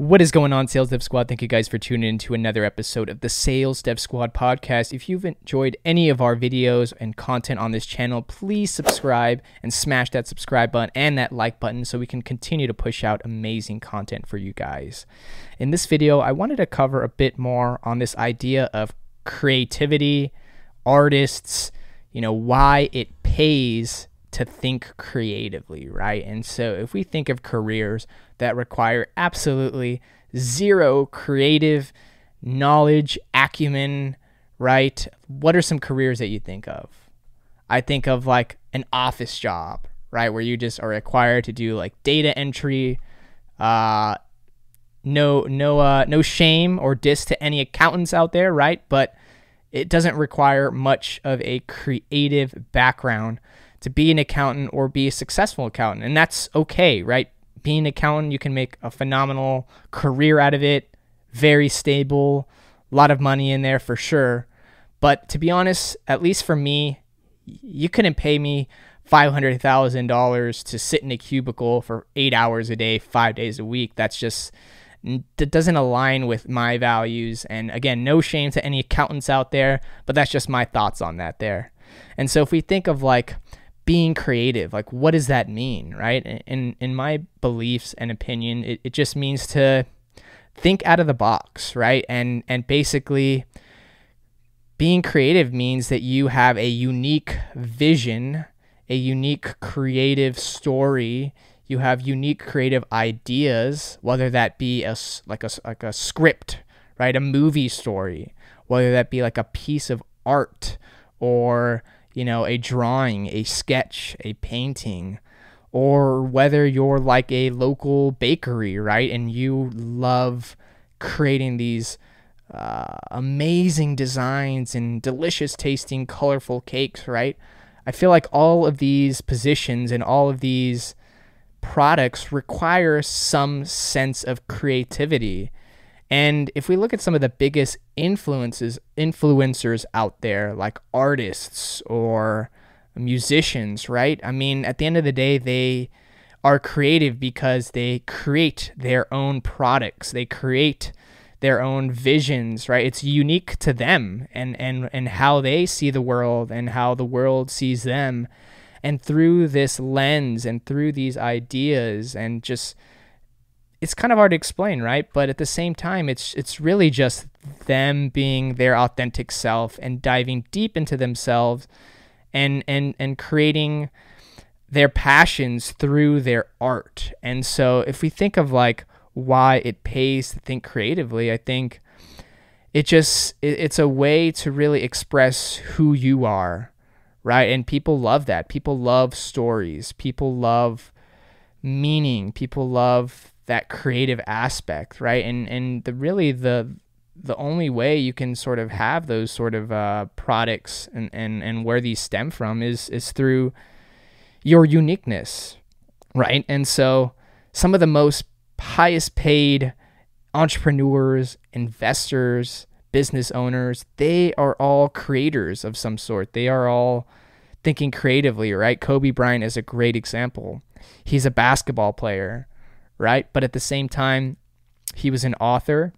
What is going on, Sales Dev Squad? Thank you guys for tuning in to another episode of the Sales Dev Squad podcast. If you've enjoyed any of our videos and content on this channel, please subscribe and smash that subscribe button and that like button so we can continue to push out amazing content for you guys. In this video, I wanted to cover a bit more on this idea of creativity, artists, you know, why it pays to think creatively, right? And so if we think of careers that require absolutely zero creative knowledge, acumen, right? What are some careers that you think of? I think of like an office job, right? Where you just are required to do like data entry, uh, no no uh no shame or diss to any accountants out there, right? But it doesn't require much of a creative background to be an accountant or be a successful accountant. And that's okay, right? Being an accountant, you can make a phenomenal career out of it, very stable, a lot of money in there for sure. But to be honest, at least for me, you couldn't pay me $500,000 to sit in a cubicle for eight hours a day, five days a week. That's just, that doesn't align with my values. And again, no shame to any accountants out there, but that's just my thoughts on that there. And so if we think of like being creative like what does that mean right? In in my beliefs and opinion it, it just means to think out of the box right? And and basically being creative means that you have a unique vision a unique creative story you have unique creative ideas whether that be a like a like a script right? A movie story whether that be like a piece of art or you know, a drawing, a sketch, a painting, or whether you're like a local bakery, right? And you love creating these uh, amazing designs and delicious tasting, colorful cakes, right? I feel like all of these positions and all of these products require some sense of creativity. And if we look at some of the biggest influences influencers out there like artists or musicians, right? I mean, at the end of the day, they are creative because they create their own products. They create their own visions, right? It's unique to them and and and how they see the world and how the world sees them. And through this lens and through these ideas and just it's kind of hard to explain, right? But at the same time, it's it's really just them being their authentic self and diving deep into themselves and and and creating their passions through their art. And so if we think of like why it pays to think creatively, I think it just it, it's a way to really express who you are, right? And people love that. People love stories. People love meaning. People love that creative aspect, right? And and the really the the only way you can sort of have those sort of uh, products and, and and where these stem from is is through your uniqueness, right? And so some of the most highest paid entrepreneurs, investors, business owners, they are all creators of some sort. They are all thinking creatively, right? Kobe Bryant is a great example. He's a basketball player right? But at the same time, he was an author,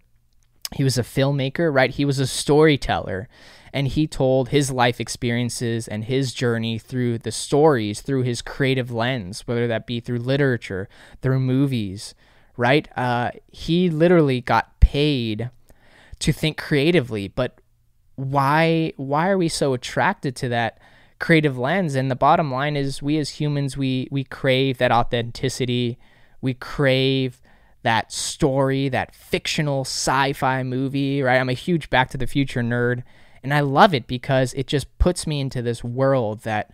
he was a filmmaker, right? He was a storyteller. And he told his life experiences and his journey through the stories, through his creative lens, whether that be through literature, through movies, right? Uh, he literally got paid to think creatively. But why? Why are we so attracted to that creative lens? And the bottom line is, we as humans, we we crave that authenticity we crave that story, that fictional sci fi movie, right? I'm a huge Back to the Future nerd, and I love it because it just puts me into this world that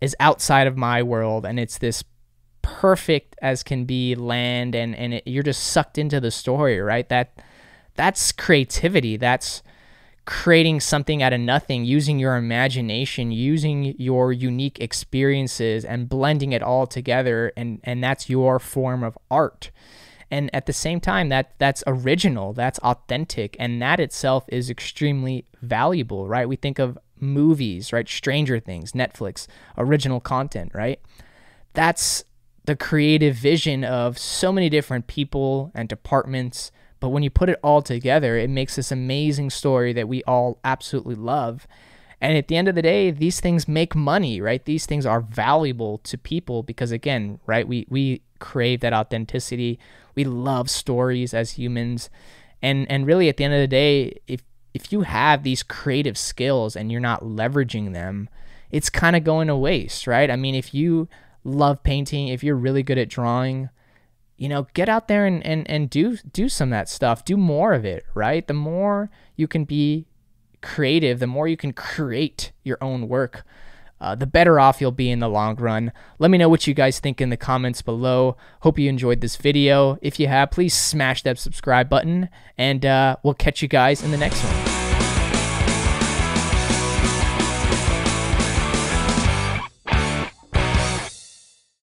is outside of my world, and it's this perfect as can be land, and, and it, you're just sucked into the story, right? That That's creativity. That's creating something out of nothing, using your imagination, using your unique experiences and blending it all together and and that's your form of art. And at the same time that that's original, that's authentic and that itself is extremely valuable, right? We think of movies, right? Stranger Things, Netflix, original content, right? That's the creative vision of so many different people and departments. But when you put it all together, it makes this amazing story that we all absolutely love. And at the end of the day, these things make money, right? These things are valuable to people because again, right, we we crave that authenticity. We love stories as humans. And and really at the end of the day, if if you have these creative skills and you're not leveraging them, it's kind of going to waste, right? I mean, if you love painting, if you're really good at drawing, you know, get out there and, and, and do do some of that stuff. Do more of it, right? The more you can be creative, the more you can create your own work, uh, the better off you'll be in the long run. Let me know what you guys think in the comments below. Hope you enjoyed this video. If you have, please smash that subscribe button, and uh, we'll catch you guys in the next one.